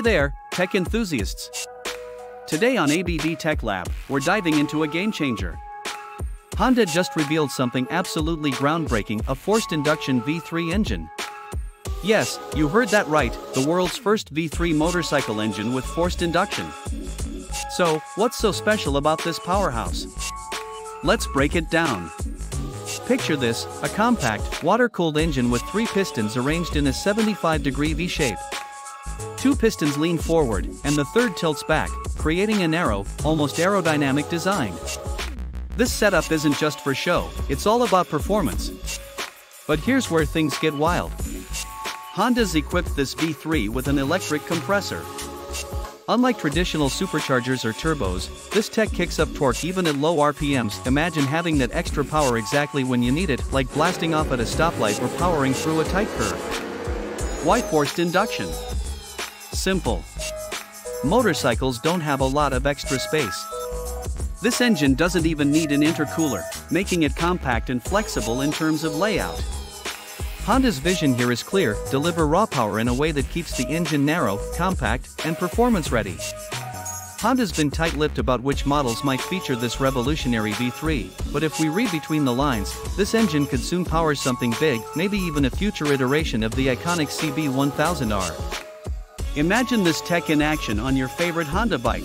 there, tech enthusiasts. Today on ABD Tech Lab, we're diving into a game changer. Honda just revealed something absolutely groundbreaking a forced induction V3 engine. Yes, you heard that right, the world's first V3 motorcycle engine with forced induction. So, what's so special about this powerhouse? Let's break it down. Picture this a compact, water cooled engine with three pistons arranged in a 75 degree V shape. Two pistons lean forward, and the third tilts back, creating a narrow, almost aerodynamic design. This setup isn't just for show, it's all about performance. But here's where things get wild. Honda's equipped this V3 with an electric compressor. Unlike traditional superchargers or turbos, this tech kicks up torque even at low RPMs. Imagine having that extra power exactly when you need it, like blasting off at a stoplight or powering through a tight curve. Why forced induction? Simple. Motorcycles don't have a lot of extra space. This engine doesn't even need an intercooler, making it compact and flexible in terms of layout. Honda's vision here is clear, deliver raw power in a way that keeps the engine narrow, compact, and performance ready. Honda's been tight-lipped about which models might feature this revolutionary V3, but if we read between the lines, this engine could soon power something big, maybe even a future iteration of the iconic CB1000R. Imagine this tech in action on your favorite Honda bike.